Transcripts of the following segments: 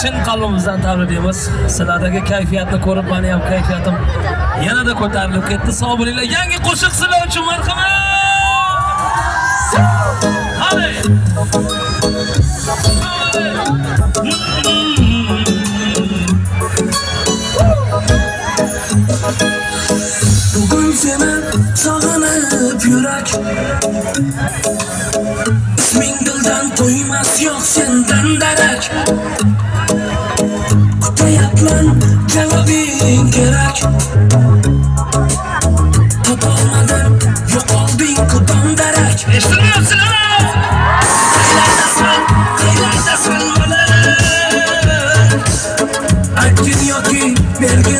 chin qalbimizdan tabriklaymiz sizlardagi kayfiyatni ko'rib meni ham kayfiyatim yanada ko'tarilib ketdi sog' bo'linglar yangi qo'shiq sizlar uchun marhamat hali bugun seni sog'inib yurak isming dildan to'ymas yo'q sendan darak Hayatta yapman cevabin gerek Top olmadan yok ol bin kuban berek İstemiyorsun ama Kaylerdasın, kaylerdasın bana Ay dünya ki bergin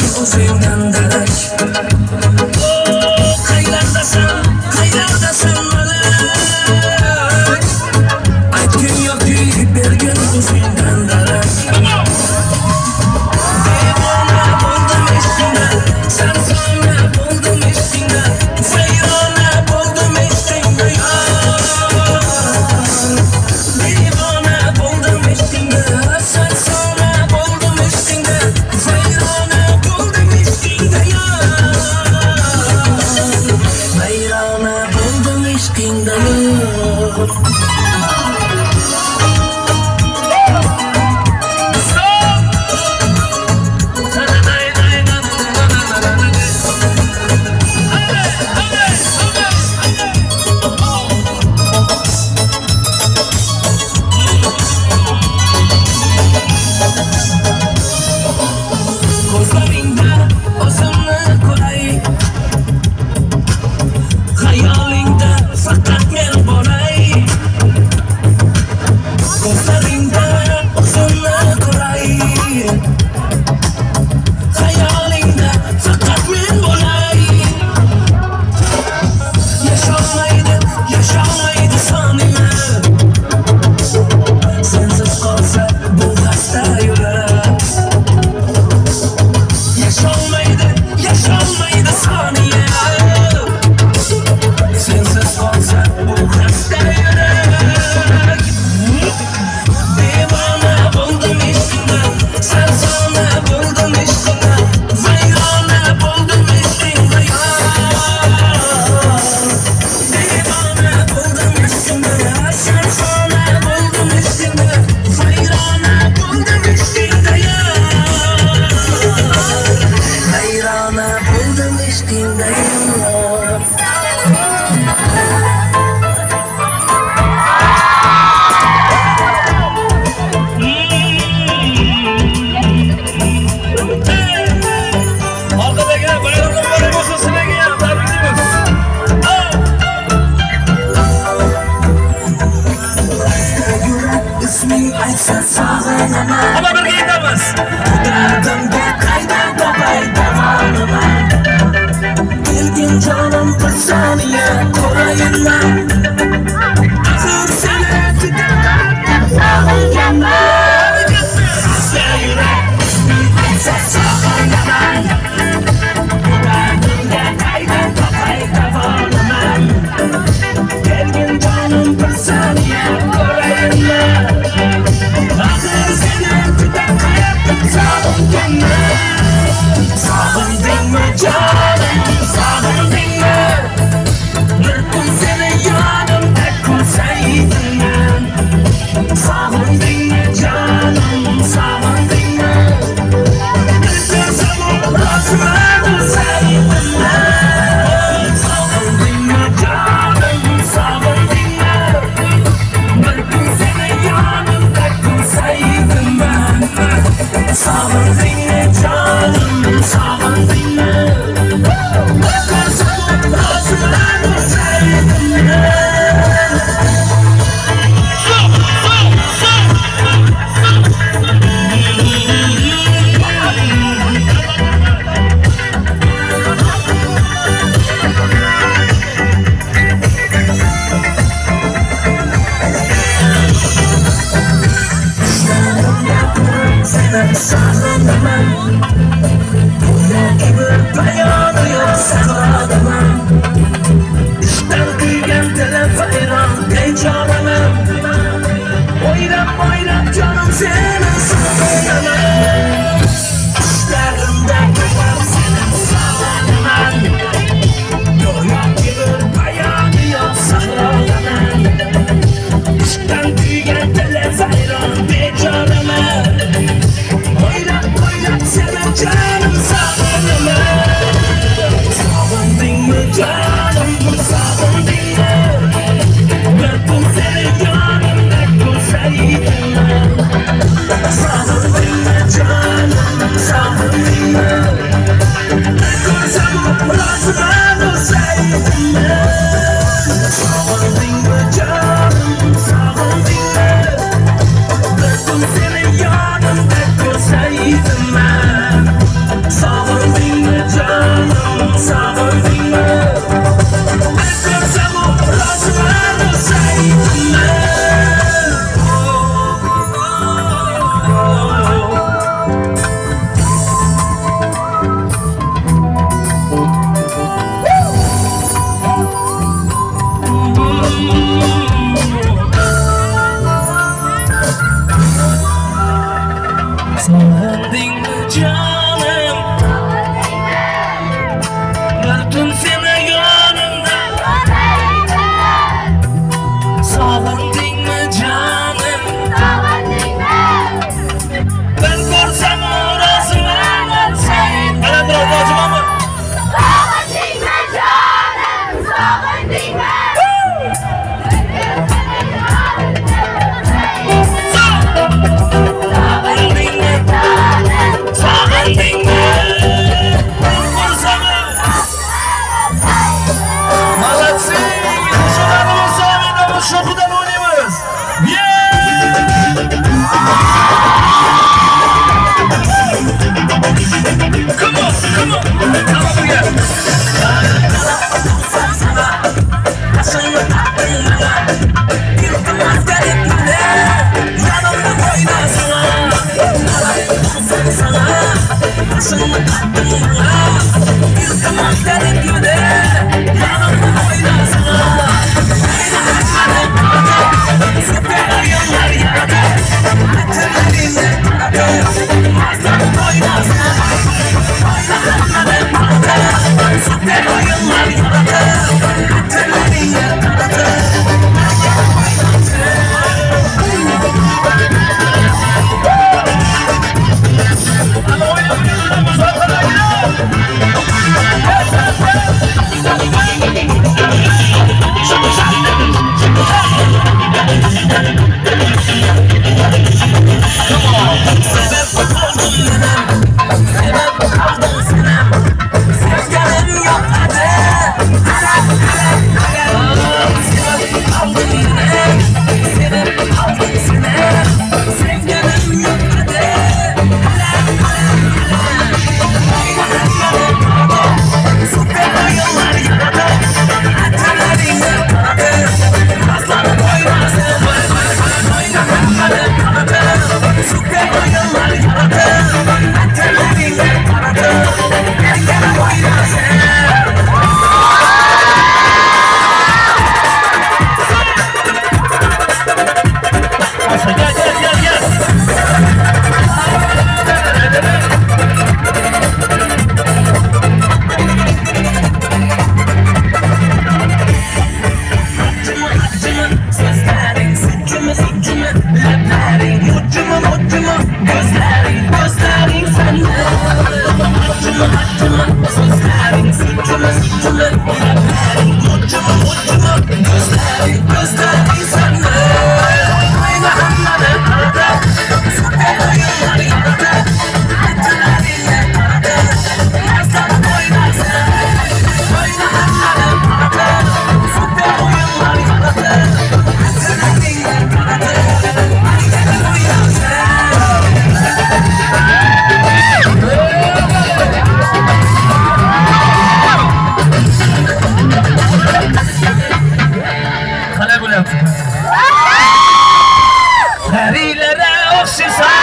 This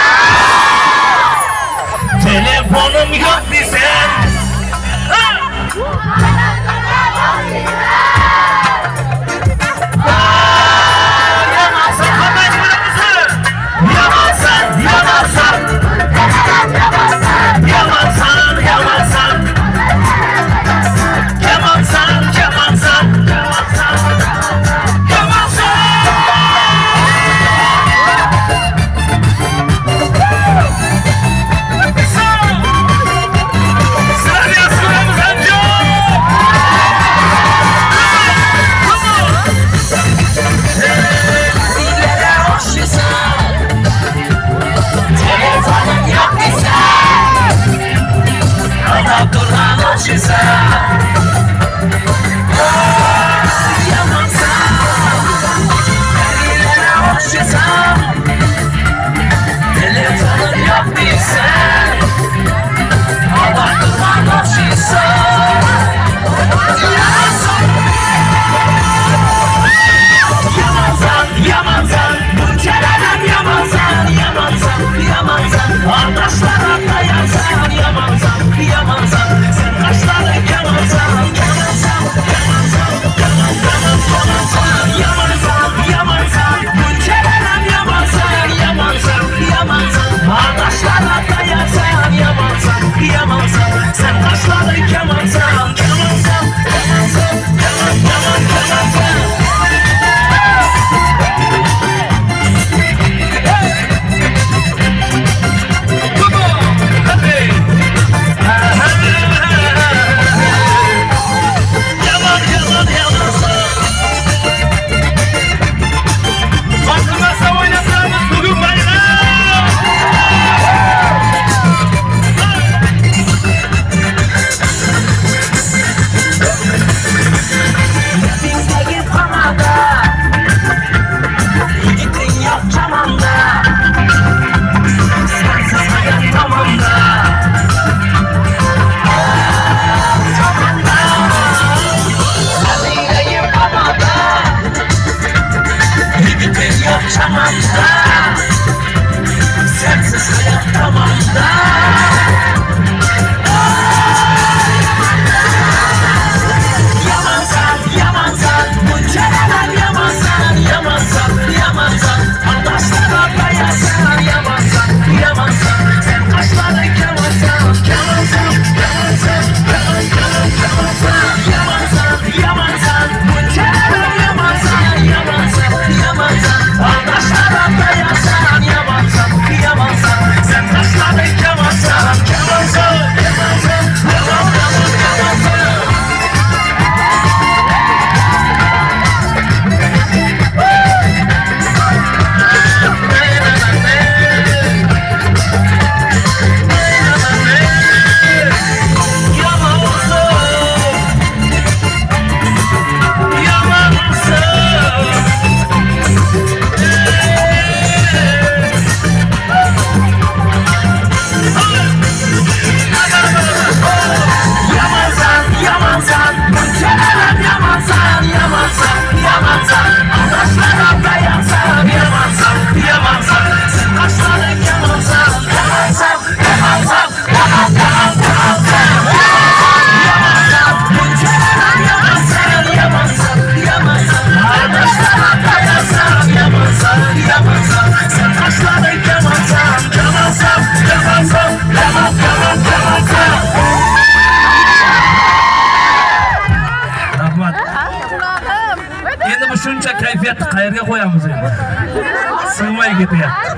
ketyapti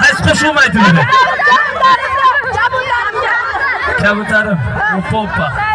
qaysi qo'shiqni aytadi kabutarim oppa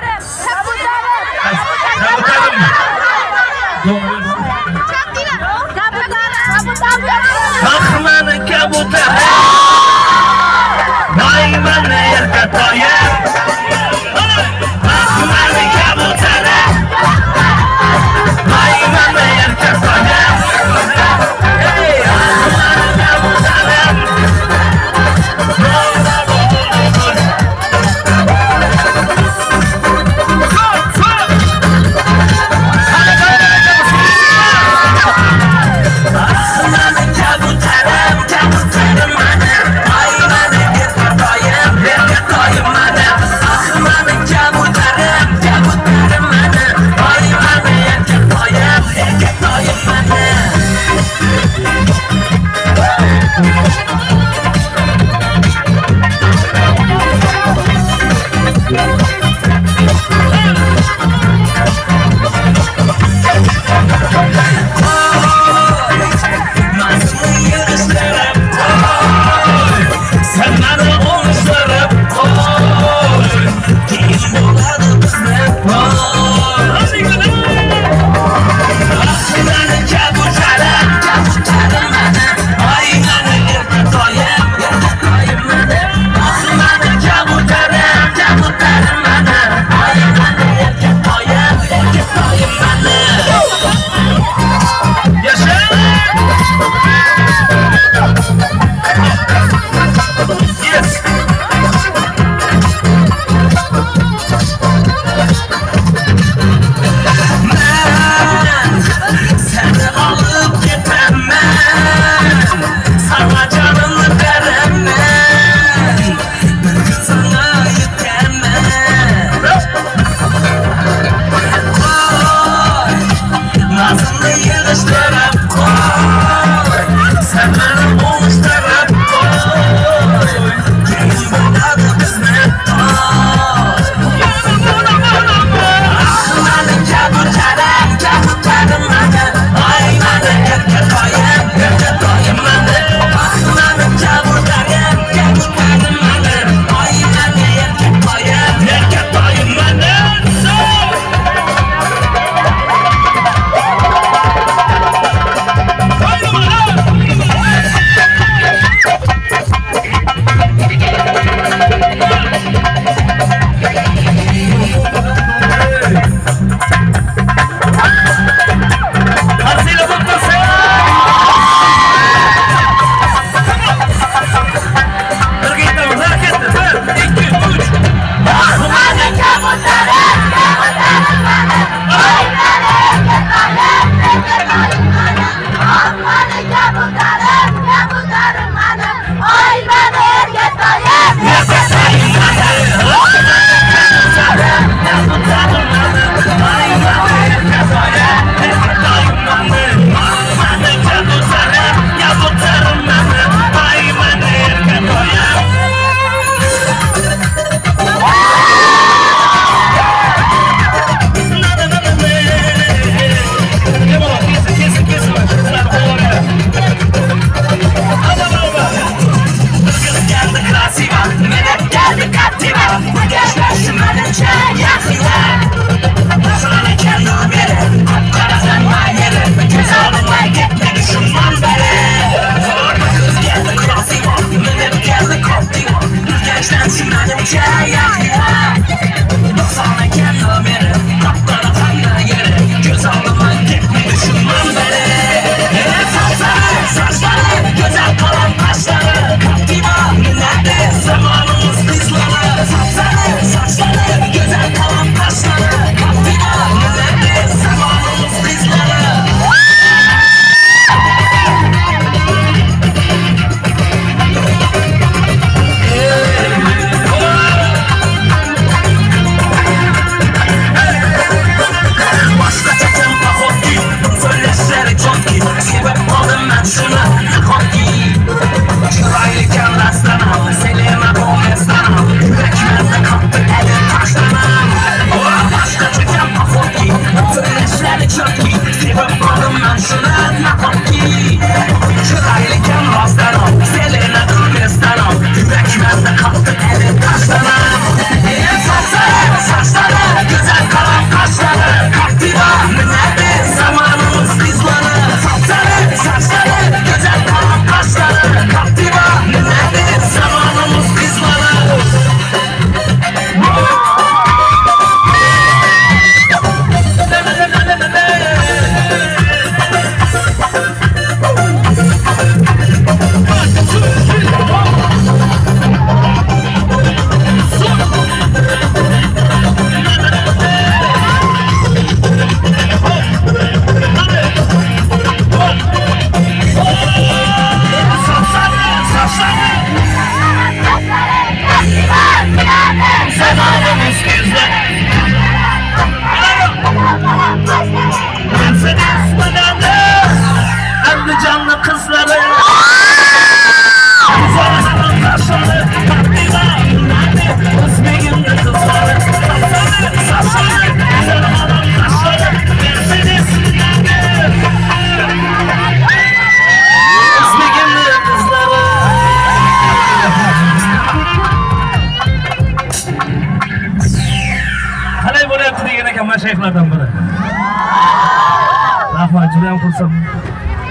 rahmat juda ham xursandman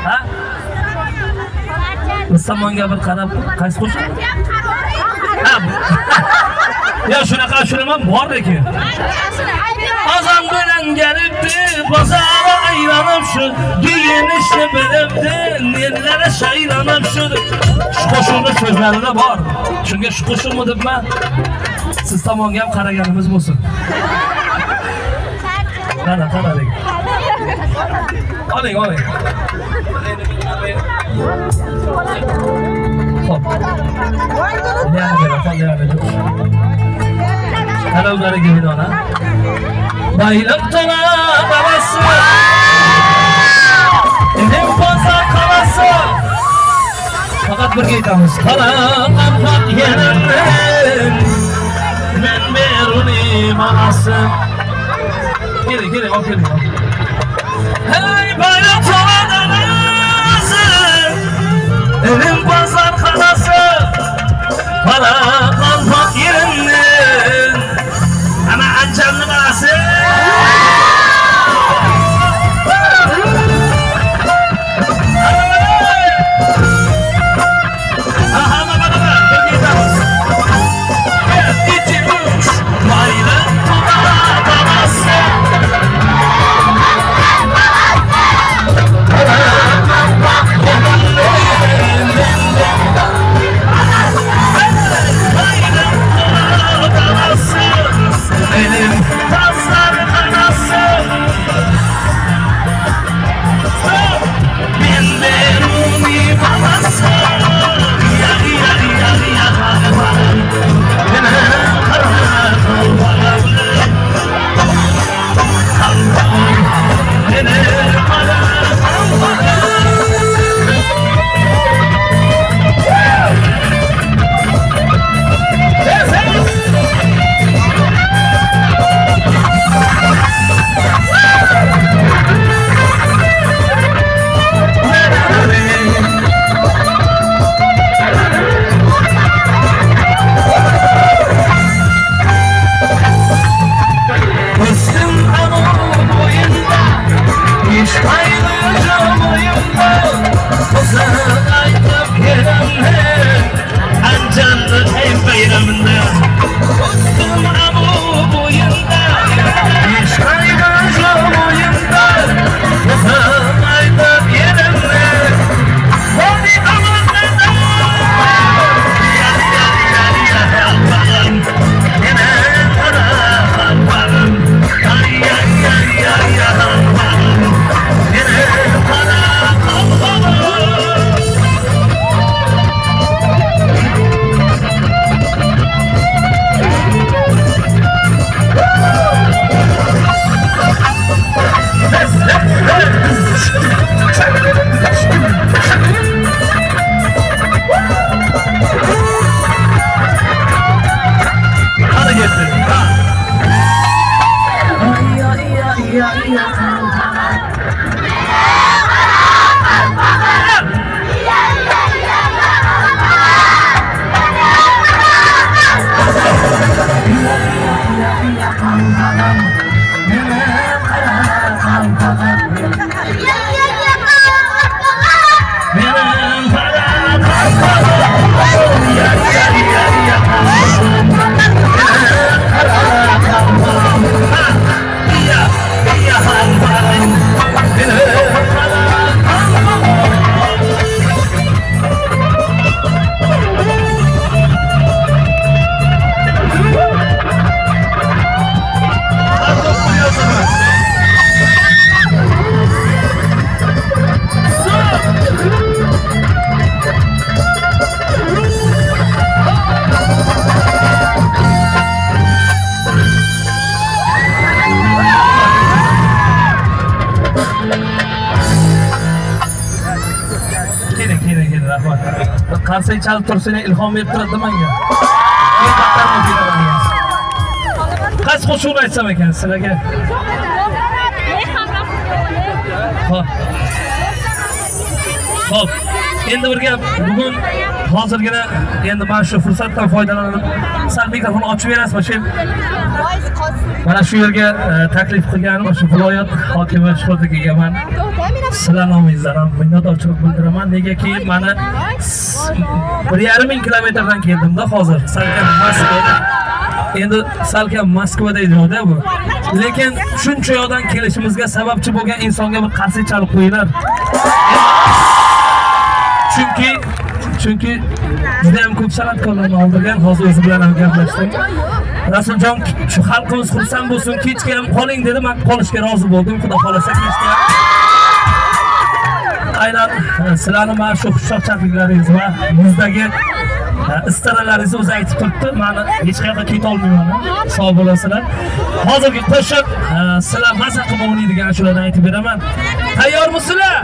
ha? Biz tomonga bir qarab qaysi qo'shiq? Yo shunaqa ashulaman bor lekin. Azam bilan gelipti, pazara aylanıp şu Giyinişli bilipti, nerelere şaylanıp şu Şu qo'shiqni so'zlarida bor. Shunga shu qo'shiqmi debman. Siz tomonga ham qaraganimiz bo'lsin. Qara 안해 이거 안해 나라고 가는 길이 너나 나 이름 떠나 나왔어 이름 벗어 가봤어 fakat bergitamos kalam anlat yerim ben meruni manasım geri geri bak geri bak Hey bayram soğanınızı Evin pazar halası Bana qarsak chalib ilhom berib turadi manga. Qaysi qo'shiqni aytsam ekan sizlarga Hop. Hop. endi bir gap bugun hozirgina endi mana shu fursatdan foydalanib sal mikrofon ochib berasizmi shu mana shu yerga e, taklif qilgan o'sha viloyat hokimi shuhrat akaga sizlar nomingizdan ham minnatdorchilik bildiraman. Negaki mani bir yarim ming kilometrdan keldimda hozir. Salkam moskva. Endi salkam moskvada joyda bu. Lekin shuncha yoqdan kelishimizga sababchi bo'lgan insonga bir qarsak chalib qo'yinglar chunki chunki juda ham ko'p san'atkorlarni oldirgan hozir o'zi bilan ham gaplashdim. Rasuljon shu xalqimiz xursand bo'lsin kechga ham qoling dedi man qolishga rozi bo'ldim xudo xohlasa kechga aynan e, sizlarni mana shu xushchaqchaqliklaringiz va yuzdagi e, istaralaringizni o'zi aytib turibdi mani hech qayerga ketolmayman sog' bo'lasizlar. Hozirgi qo'shiq e, sizlar maza qilib o'ynaydigan ashulalarni aytib beraman. Tayyormisizlar?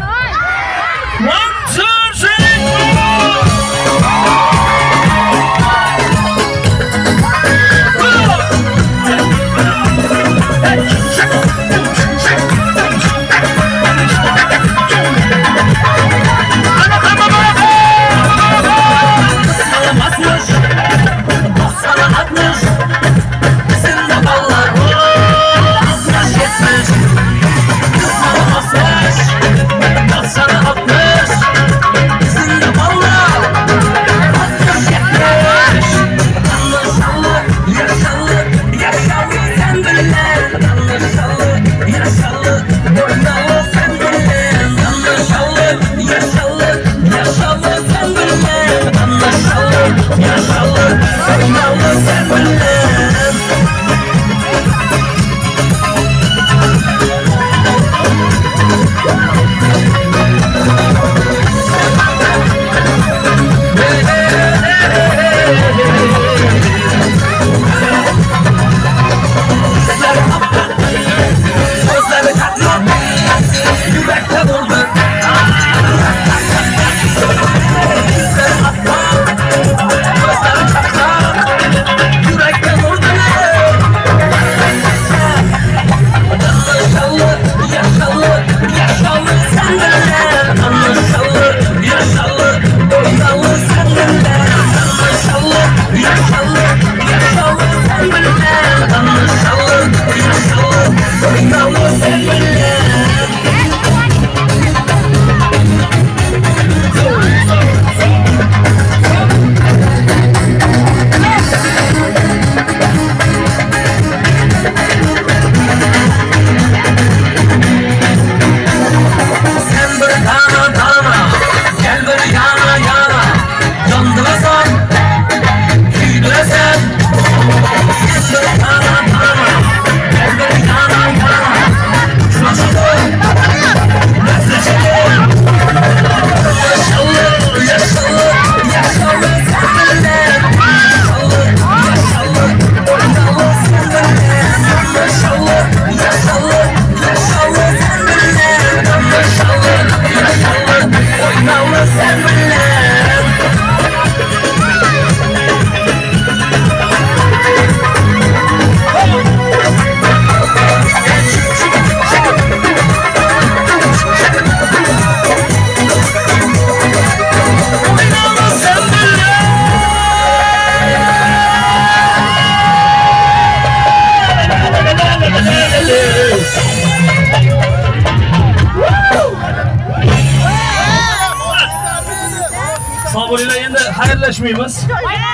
Gaplashmaymiz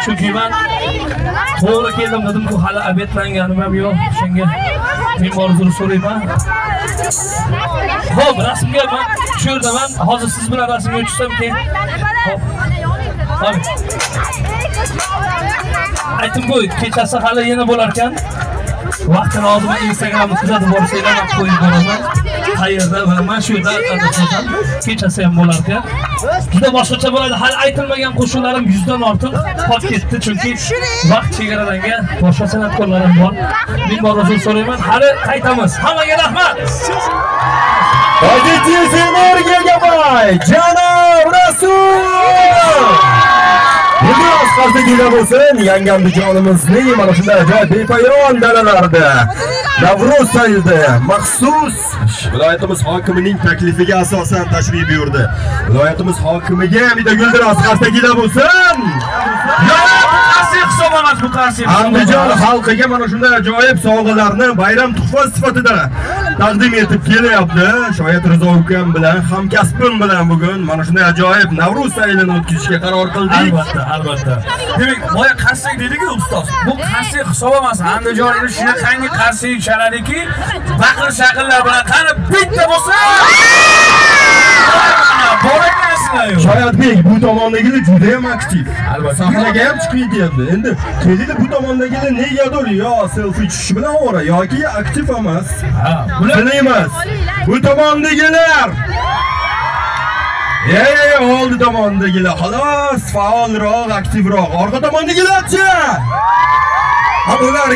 chunki man to'g'ri keldim dedimku hali obedlanganim ham yo'q. Shunga men orzuni so'rayman. Ho'p rasmga man tushirdiman hozir siz bilan rasmga tushsam keyin aytdim-ku kechasi hali yana bo'larkan. Vaqtini hozir instagramni kuzatib borsanglar man qo'yib boraman qayerda va mana shu yerda adashmasam kechasi ham bo'larkan juda boshqacha bo'ladi hali aytilmagan qo'shiqlarim yuzdan ortiq qolib ketdi chunki vaqt chegaralangan boshqa san'atkorlarim bor ming bor uzr so'rayman hali qaytamiz hammaga rahmat Pozitiv energiyaga boy janob Rasul! Ilg'or qarshigida bo'lsin yangi andijonimizning mana shunday ajoyib bepoyon dalalarida Davruz sayilda maxsus viloyatimiz hokimining taklifiga asosan tashrif buyurdi. Viloyatimiz hokimiga Hamida Guldiroz qarshigida bo'lsin. Yo'q, bu bu. Andijon xalqiga mana shunday ajoyib sovg'alarni bayram tuhfa sifatida taqdim etib kelyapti. Shoyat Rizo ukam bilan hamkasbim bilan bugun mana shunday ajoyib Navruz sayilini o'tkazishga qaror qildik. Albatta, albatta. Demak, boya qarsiy dedik-ku ustoz. Bu qarsiy hisob emas. Andijonda shunaqangi qarsiy chaladiki, baqir shaqillar bilan qani bitta bo'lsa. Shoyatbek bu tomondagini juda ham aktiv. Albatta. Sahnaga ham chiqib ketyapti. Endi kelinglar bu tomondagini negadir yo selfie tushish bilan ovora yoki aktiv emas. Ha, bular Bilmaymiz. Bu tomondagilar. Ey, oldi tomondagilar xolos faolroq, aktivroq. Orqa tomondagilarchi? Ha, bular